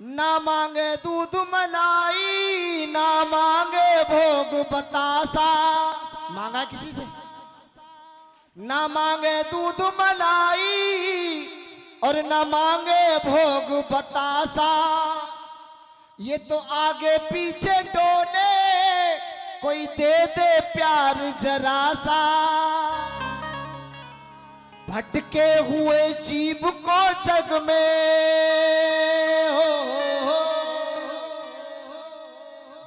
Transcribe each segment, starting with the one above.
ना मांगे दूध मलाई, ना मांगे भोग बतासा। मांगा किसी से? ना मांगे दूध मलाई और न मांगे भोग बतासा। ये तो आगे पीछे डोले कोई दे दे प्यार जरा सा भटके हुए जीव को जग में हो,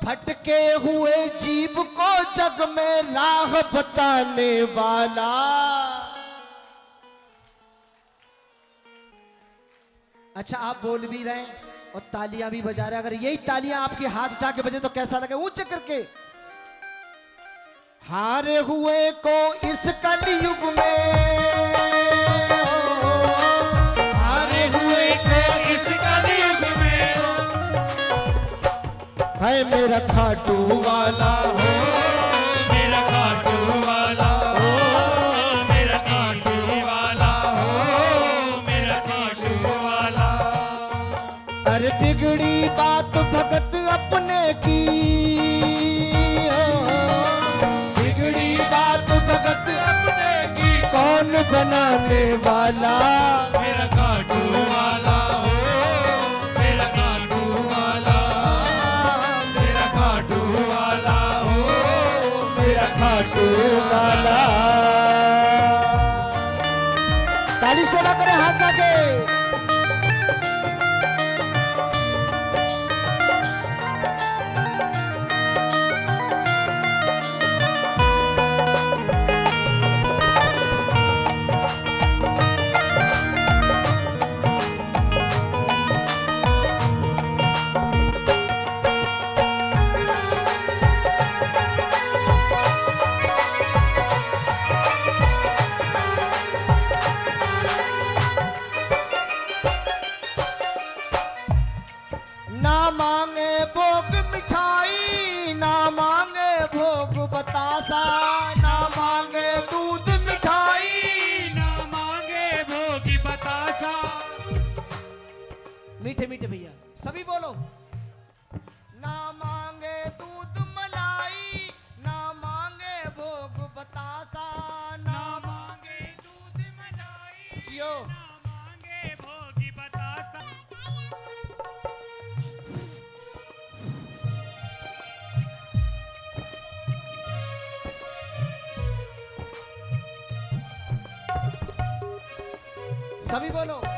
भटके हुए जीव को जग में राह बताने वाला। अच्छा आप बोल भी रहे हैं और तालियाँ भी बजा रहे हैं। अगर यही तालियाँ आपके हाथ उठा के बजे तो कैसा लगे? ऊँचे करके। हारे हुए को इस कलयुग में है मेरा खाटू वाला। हो मेरा खाटू वाला। हो मेरा खाटू वाला। हो मेरा खाटू वाला। अरे बिगड़ी बात भगत अपने की। बिगड़ी बात भगत अपने की। कौन बनाने वाला? ताली सेवा करे हाथ जाके ना मांगे भोग बतासा ना मांगे दूध मिठाई ना मांगे भोगी बतासा। मीठे मीठे भैया सभी बोलो। ना मांगे दूध मलाई ना मांगे भोग बतासा ना मांगे दूध मलाई जियो। सभी बोलो।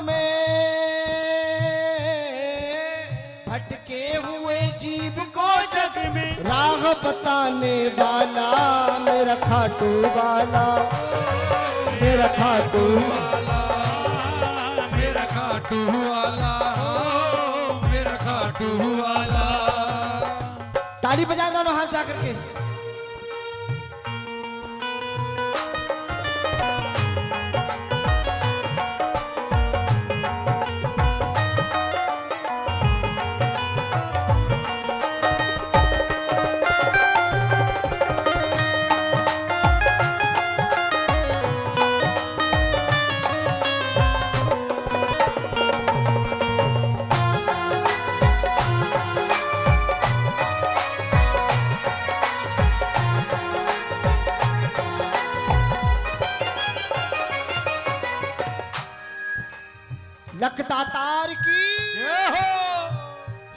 में हुए जीव को जग में राह बताने वाला, मेरा खाटू वाला, मेरा खाटू वाला, मेरा खाटू वाला, मेरा खाटू वाला।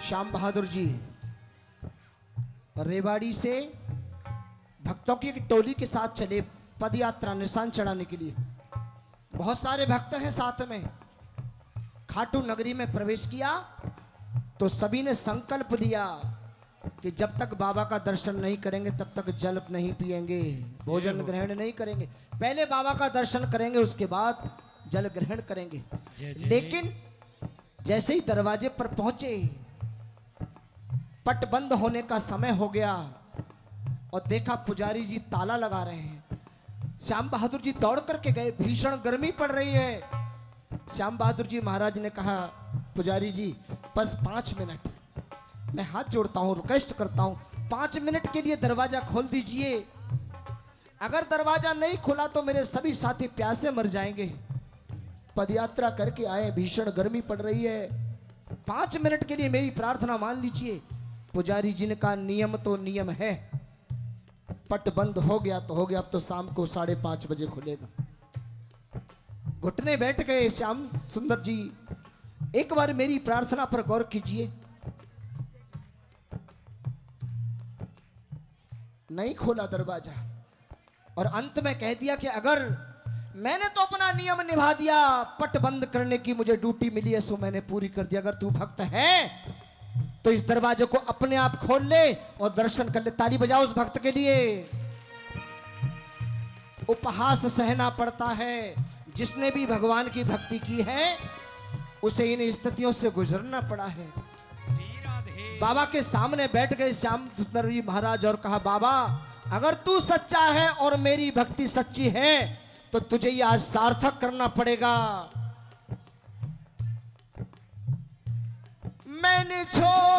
श्याम बहादुर जी रेवाड़ी से भक्तों की एक टोली के साथ चले पद यात्रा निशान चढ़ाने के लिए। बहुत सारे भक्त हैं साथ में। खाटू नगरी में प्रवेश किया तो सभी ने संकल्प लिया कि जब तक बाबा का दर्शन नहीं करेंगे तब तक जल नहीं पिएँगे भोजन ग्रहण नहीं करेंगे। पहले बाबा का दर्शन करेंगे उसके बाद जल ग्रहण करेंगे। जय जय। लेकिन जैसे ही दरवाजे पर पहुँचे पट बंद होने का समय हो गया। और देखा पुजारी जी ताला लगा रहे हैं। श्याम बहादुर जी दौड़ करके गए, भीषण गर्मी पड़ रही है। श्याम बहादुर जी महाराज ने कहा, पुजारी जी, बस पाँच मिनट। मैं हाथ जोड़ता हूँ, रिक्वेस्ट करता हूँ, पाँच मिनट के लिए दरवाज़ा खोल दीजिए। अगर दरवाज़ा नहीं खुला तो मेरे सभी साथी प्यासे मर जाएँगे। पदयात्रा करके आए, भीषण गर्मी पड़ रही है। पाँच मिनट के लिए मेरी प्रार्थना मान लीजिए। पुजारी जी ने कहा नियम तो नियम है, पट बंद हो गया तो हो गया, अब तो शाम को साढ़े पाँच बजे खुलेगा। घुटने बैठ गए श्याम सुंदर जी, एक बार मेरी प्रार्थना पर गौर कीजिए। नहीं खोला दरवाज़ा, और अंत में कह दिया कि अगर मैंने तो अपना नियम निभा दिया, पट बंद करने की मुझे ड्यूटी मिली है, सो मैंने पूरी कर दिया अगर तू भक्त है तो इस दरवाजे को अपने आप खोल ले और दर्शन कर ले। ताली बजाओ उस भक्त के लिए। उपहास सहना पड़ता है। जिसने भी भगवान की भक्ति की है, उसे इन स्थितियों से गुजरना पड़ा है। बाबा के सामने बैठ गए श्याम सुंदर जी महाराज और कहा, बाबा, अगर तू सच्चा है और मेरी भक्ति सच्ची है तो तुझे ये आज सार्थक करना पड़ेगा। मैंने छोड़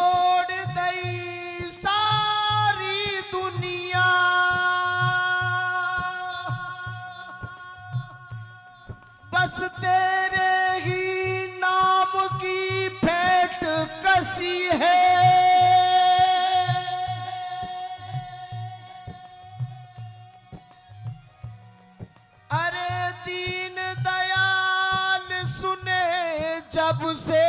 से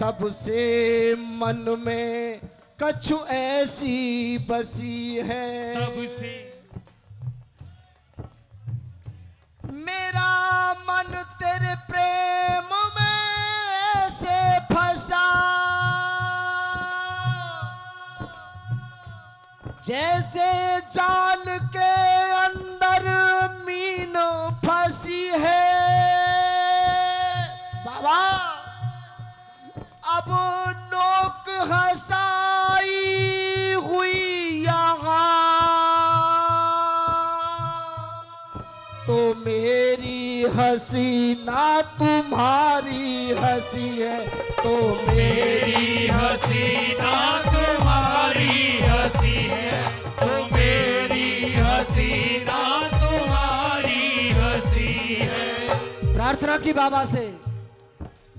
तब से मन में कछु ऐसी बसी है। तब से। मेरा मन तेरे प्रेम में से फंसा। जैसे जाल के मेरी हँसी ना तुम्हारी हँसी है तो मेरी मेरी हँसी ना तुम्हारी हँसी है तो मेरी हँसी ना तुम्हारी हँसी है। प्रार्थना की बाबा से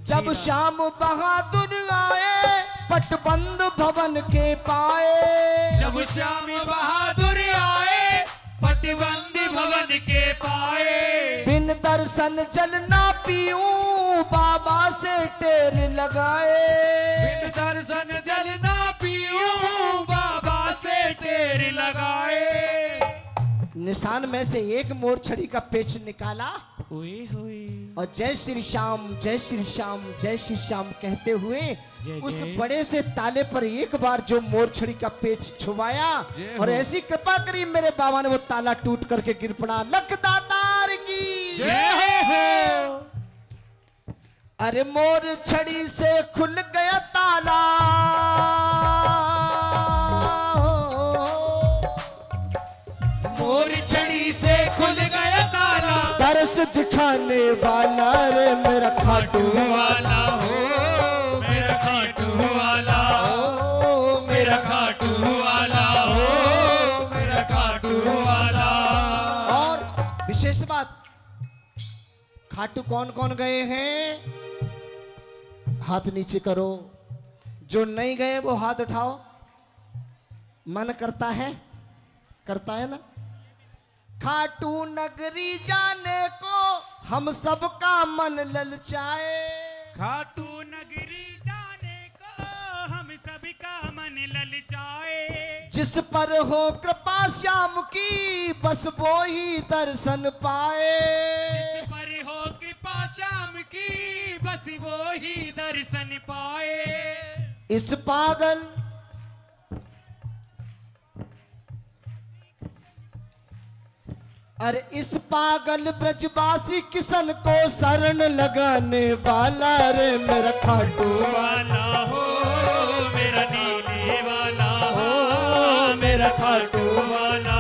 जब शाम बहादुर आए पटबंद भवन के पाए। जब श्याम बहादुर पटबंदी भवन के पाए। बिन दर्शन जल ना पीऊं बाबा से टेर लगाए। बिन दर्शन जल ना पियो बाबा से टेर लगाए। निशान में से एक मोर छड़ी का पेच निकाला। हुए और जय श्री श्याम जय श्री श्याम जय श्री श्याम कहते हुए उस। बड़े से ताले पर एक बार जो मोरछड़ी का पेच छुपाया और ऐसी कृपा करी मेरे बाबा ने वो ताला टूट करके गिर पड़ा। लख दातार की। जय हो अरे मोर छड़ी से दर्श दिखाने वाला रे मेरा खाटू वाला हो। मेरा खाटू वाला मेरा मेरा खाटू वाला हो। मेरा खाटू वाला। और विशेष बात खाटू कौन कौन गए हैं? हाथ नीचे करो। जो नहीं गए वो हाथ उठाओ। मन करता है करता है ना? खाटू नगरी जाने को हम सबका मन ललचाए खाटू नगरी जाने को हम सभी का मन ललचाए जिस पर हो कृपा श्याम की बस वो ही दर्शन पाए। जिस पर हो कृपा श्याम की बस वो ही दर्शन पाए। इस पागल अरे इस पागल ब्रजवासी किसन को शरण लगाने वाला रे मेरा खाटू वाला हो मेरा दीने वाला हो मेरा खाटू वाला